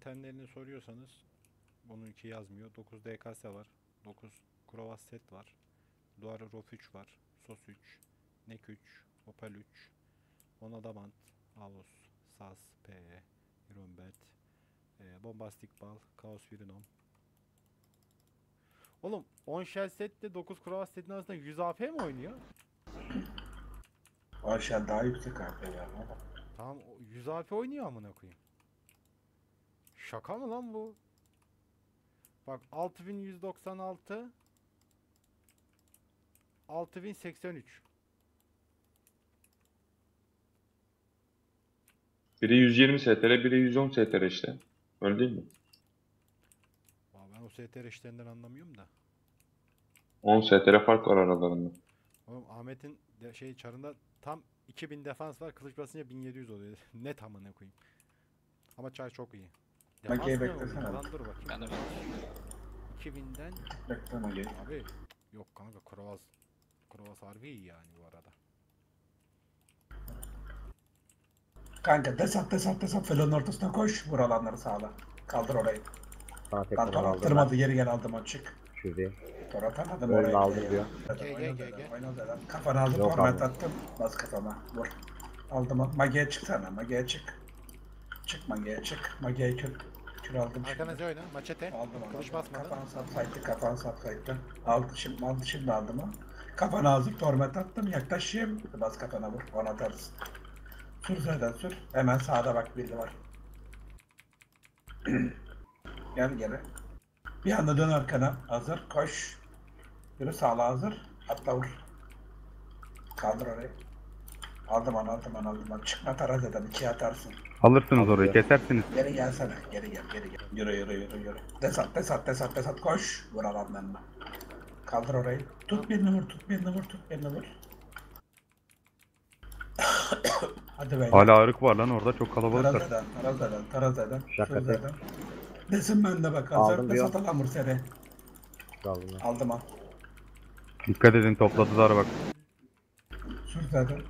entenlerini soruyorsanız bununki yazmıyor. 9 DKS var. 9 Krovas set var. Duvar Rof 3 var. Sos 3. Nek 3. Opel 3. Onadamant. Avos. Sas. PE. Ironbet. E, Bombastik Bal. Chaos Virinom. Oğlum 10 shell setle 9 Krovas setin arasında 100 AP mi oynuyor? Aşağı daha yüksek harfi ya. ama. Tamam o 100 AP oynuyor amına koyayım. Şaka mı lan bu? Bak 6196 6083 Biri 120 STR, biri 110 STR işte. Öyle değil mi? Valla ben o STR işlerinden anlamıyorum da. 10 STR fark var aralarında. Oğlum Ahmet'in de şey çarında tam 2000 defans var. Kılıç basınca 1700 oluyor. Net amına koyayım. Ama çar çok iyi. Ne beklesene. Lan dur bakayım. Ben de 2000'den Bekleme gel. abi yok kanka Krovaz Krovaz harbi iyi yani bu arada. Kanka desat desat desat filonun ortasına koş. Vur alanları sağla. Kaldır orayı. Sana tekrar Kanka aldım. attırmadı geri gel aldım açık. Şurada. Torat anladım Öyle orayı. aldım diyor. Gel, gel, gel, gel. Oyna dedem. Kafana aldım Yok format abi. attım. Bas kafama. Vur. Aldım al. Magiye çıksana. Magiye çık. Çık magiye çık. Magiye kür. Kür aldım şimdi. Arkanızda oyna. Maçete. Aldım aldım. Kılıç basmadan. Kafan sapsaydı, kafan sapsaydı. Aldı şimdi, aldı şimdi aldım ha. Kafana hazır torment attım, yaklaşayım. Bas kafana vur, ona atarsın. Sür zaten sür. Hemen sağda bak biri var. Gel geri. Bir anda dön arkana. Hazır, koş. Yürü sağla hazır. Atla vur. Kaldır orayı. Aldım onu, aldım onu, aldım onu. Çıkma taraz eden, ikiye atarsın. Alırsınız orayı, kesersiniz. Geri gelsene. Geri gel, geri gel. Yürü, yürü, yürü, yürü. Desat, desat, desat, desat. Koş. Vur alanlarına. Kaldır orayı. Tut birini vur, tut birini vur, tut birini vur. Hadi beyler. Hala arık var lan orada, çok Taraz kalabalıklar. eden, taraz eden, taraz eden. Şaka eden. Desin ben de bak. Aldım diyor. Desat alan vur seni. Aldım. Aldım al. Dikkat edin topladılar bak. Sür zaten.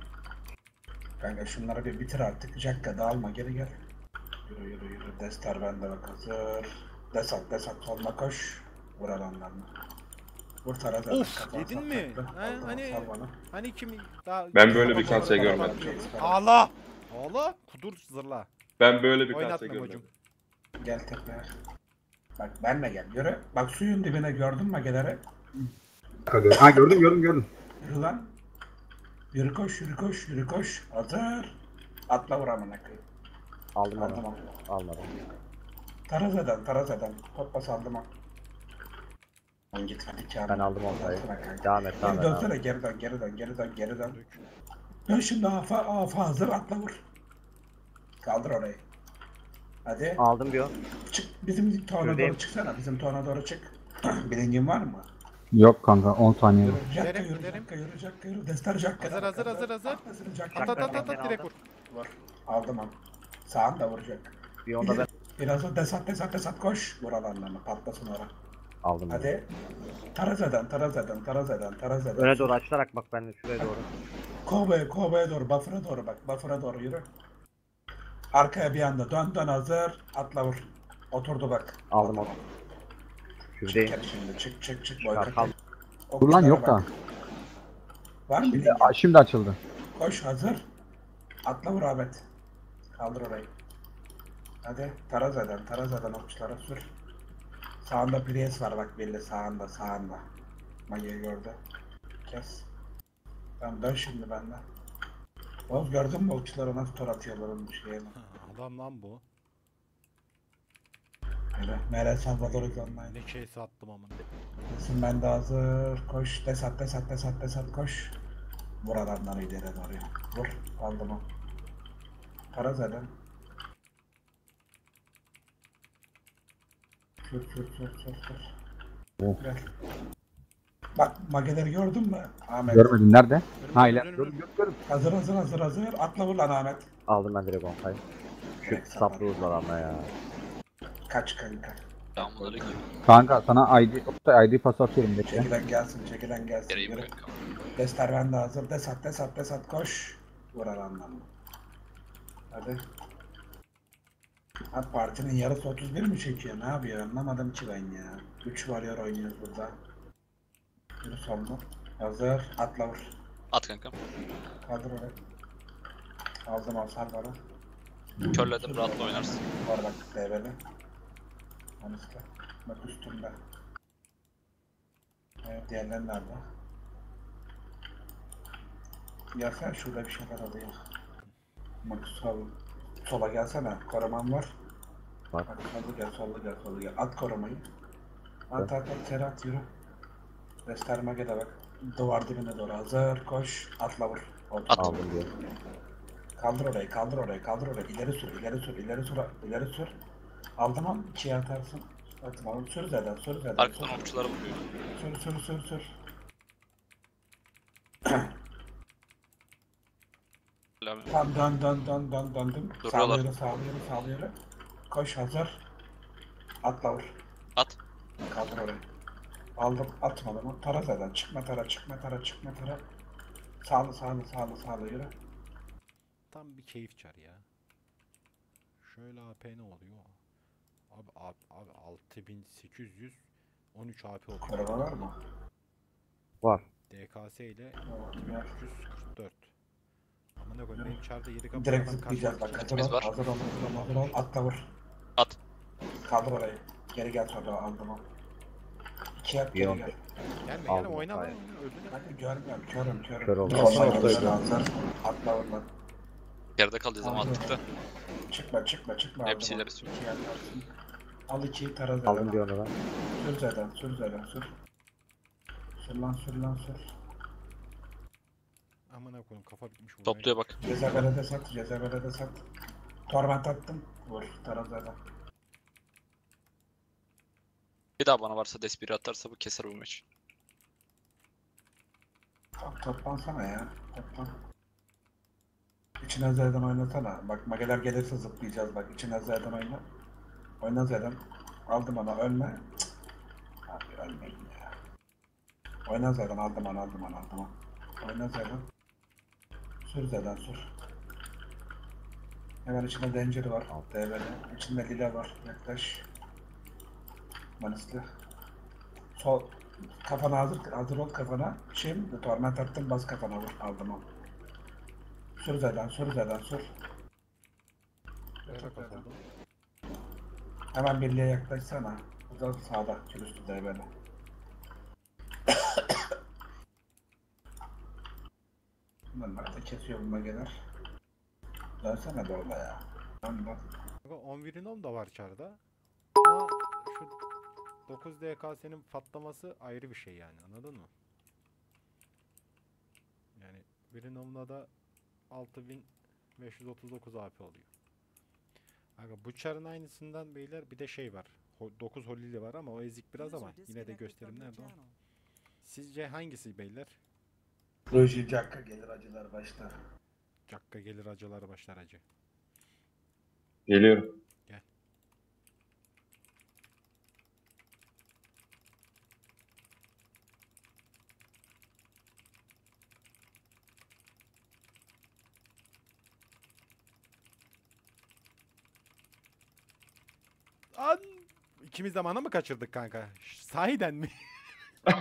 Kanka şunları bir bitir artık. Jakka dağılma geri gel. Yürü yürü yürü. Destar bende bak hazır. Desat desat soluna koş. Vur alanlarına. Vur taraz. Of, yedin mi? Ha, hani-. Hani kim daha Ben böyle bir sap, görmedim. Ağla. Ağla. Kudur zırla. Ben böyle bir Oynatma görmedim. Gel tepeye. Bak benle gel yürü. Bak suyun dibine gördün mü mageleri? Ha gördüm gördüm gördüm. Yürü lan. Yürü koş yürü koş yürü koş. Hazır. Atla vur amına koyayım. Aldım Aldım onu. al. Almadım. Taraz eden, taraz eden. Topla saldım al. Lan gitmedi ki Ben aldım onu dayı. Devam et, devam Geri et. devam dönsene et. geri dön, geri dön, geri dön, geri dön. Dön şimdi afa, afa hazır atla vur. Kaldır orayı. Hadi. Aldım diyor. Çık bizim tona Şuradayım. çıksana. Bizim tona doğru çık. Bilingin var mı? Yok kanka 10 saniye Yürü, Jakka Giderim, yürü, yürü, yürü. Destar Jakka. Hazır, hazır, hazır, hazır. Atlasın Jakka. At at at at ben at direkt vur. Vur. Aldım al. Sağını da vuracak. Bir onda ben Biraz da desat desat desat koş. Vur alanlarına patlasın oraya. aldım. onu. Hadi. Taraz eden, taraz eden, taraz eden, taraz eden. Öne doğru açılarak bak ben de şuraya doğru. Kovaya, kovaya doğru, buffer'a doğru bak, buffer'a doğru yürü. Arkaya bir anda dön dön hazır, atla vur. Oturdu bak. Aldım onu. Çık gel şimdi, çık çık çık. Boykot. Dur lan yok da. Var mı Şimdi, şimdi açıldı. Koş hazır. Atla vur Ahmet. Kaldır orayı. Hadi taraz eden, taraz eden okçulara sür. Sağında Prius var bak belli sağında, sağında. Magi'yi gördü. Kes. Tamam dön şimdi benden. Oğuz gördün mü okçuları nasıl tor atıyorlar onun şeyine? Ha, Adam lan bu. Meral Salvador online. Ne şey sattım amına. Kesin ben de hazır. Koş. Desat desat desat desat koş. Vur adamları ileri doğru. Vur. Aldım o. Taraz eden. Sür sür sür sür sür. Oh. Gel. Bak mageleri gördün mü? Ahmet. Görmedim nerede? Ha ile. Hazır hazır hazır hazır. Atla vur lan Ahmet. Aldım ben direkt. Direkt Şu saplı uzlar ama ya. Kaç kanka. Gibi. Kanka sana ID, ID pas atıyorum bekle. Çekilen gelsin çekilen gelsin. Gereyim Yürü. kanka. Destar bende hazır. Desat desat desat koş. Vur alandan. Hadi. Ha partinin yarısı 31 mi çekiyor? Ne yapıyor? Anlamadım ki ben ya. 3 varıyor oynuyoruz burada. Bir solda. Hazır. Atla vur. At kankam. Kaldır oraya. Aldım al sar bana. Körledim rahatla oynarsın. Var bak DB'li. Manis'te. Bak üstünde. Evet diğerleri nerede? Ya sen şurada bir şeyler oluyor. Bak sol. Sola gelsene. Koruman var. Bak. Bak solda gel, solda gel, solda gel. At korumayı. At at at, seri at yürü. Restermage de bak. Duvar dibine doğru hazır. Koş. Atla vur. At. Aldım diyor. Kaldır orayı, kaldır orayı, kaldır orayı. İleri sür, ileri sür, ileri sür, ileri sür. Aldın mı? İkiye atarsın. Atma oğlum. Sür zeden, sür zeden. Arkadan Sür, okçulara vuruyor. sür, sür, sür, sür. Abi. Tamam dön, dön, dön, dön, döndüm. Duruyorlar. Sağlı yürü, sağlı yürü, sağlı yürü. Koş hazır. Atla vur. At. Kaldır orayı. Aldım, atma adamı. Tara zeden. Çıkma tara, çıkma tara, çıkma tara. Sağlı, sağlı, sağlı, sağlı yürü. Tam bir keyif çar ya. Şöyle AP ne oluyor? Abi abi, abi 6800 13 AP oluyor. Koruma var mı? Var. DKS ile Tamam, ver. 344. Ama ne koyayım benim çarda 7 kapı Direkt zıplayacağız bak. Ol, var. hazır ol, hazır ol, hazır ol. Atla vur. At. Kaldır orayı. Geri gel sonra aldım o. İki at Bir geri gel. Gelme gelme oyna lan öldün ya. Hadi görmüyorum, körüm, körüm. Kör hazır, olsaydı. hazır. Atla vur lan. Geride kalacağız ama attık da. Çıkma, çıkma, çıkma. Hepsi ileri sür. Al ikiyi taraz Aldım diyor ben. Sür zeden, sür zeden, sür. Sür lan, sür lan, sür. Amına koyayım kafa bitmiş vurmaya Topluya bak. Cezabele de sat, cezabele de sat. Torment attım. Vur, taraz eden. Bir daha bana varsa despiri atarsa bu keser bu maç. Tamam, toplansana ya. Toplan. İçine Z'den oynasana. Bak mageler gelirse zıplayacağız bak. İçine Z'den oyna. Oyna Z'den. Aldım ona ölme. Cık. Abi ölmeyin ya. Oyna Z'den aldım onu aldım onu aldım onu. Oyna Z'den. Sür Z'den sür. Hemen içinde Danger var. DB'de. İçinde Lila var. Yaklaş. Manisli. Sol. Kafana hazır, hazır ol kafana. Şimdi torment attım bas kafana vur. Aldım onu. Sür Z'den, sür Z'den, sür. Kafada. Hemen birliğe yaklaşsana. Uzak sağda, külüstü DB'de. Bunlar da kesiyor bu mageler. Dönsene de orada ya. Dön. Kanka 11'in 10 da var çarda. Ama şu 9 DKS'nin patlaması ayrı bir şey yani anladın mı? Yani birin onunla da 6539 AP oluyor. Kanka bu çarın aynısından beyler bir de şey var. 9 Holili var ama o ezik biraz ama yine de gösterim nerede o? Sizce hangisi beyler? Roji Cakka gelir acılar başta. Cakka gelir acılar başlar acı. Geliyorum. An! İkimiz de mana mı kaçırdık kanka? Ş- Sahiden mi?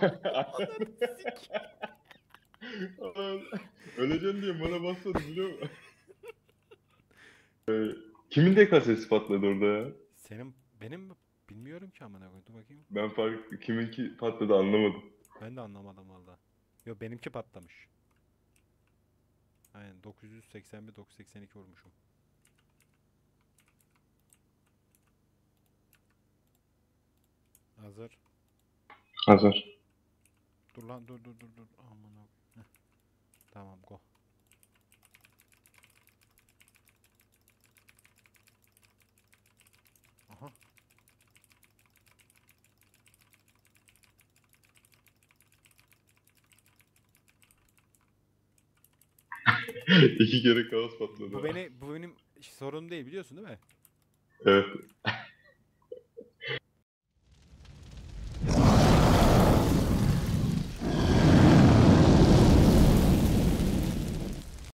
Öleceğim diye bana basmadı biliyor musun? Ee, Kimin DKS'si patladı orada ya? Senin benim mi? Bilmiyorum ki amına koyayım. Dur bakayım. Ben fark kiminki patladı anlamadım. Ben de anlamadım valla. Yo benimki patlamış. Aynen 981 982 vurmuşum. Hazır. Hazır. Dur lan dur dur dur dur. Aman abi. Tamam go. Aha. İki kere kaos patladı. Bu beni bu benim sorunum değil biliyorsun değil mi? Evet.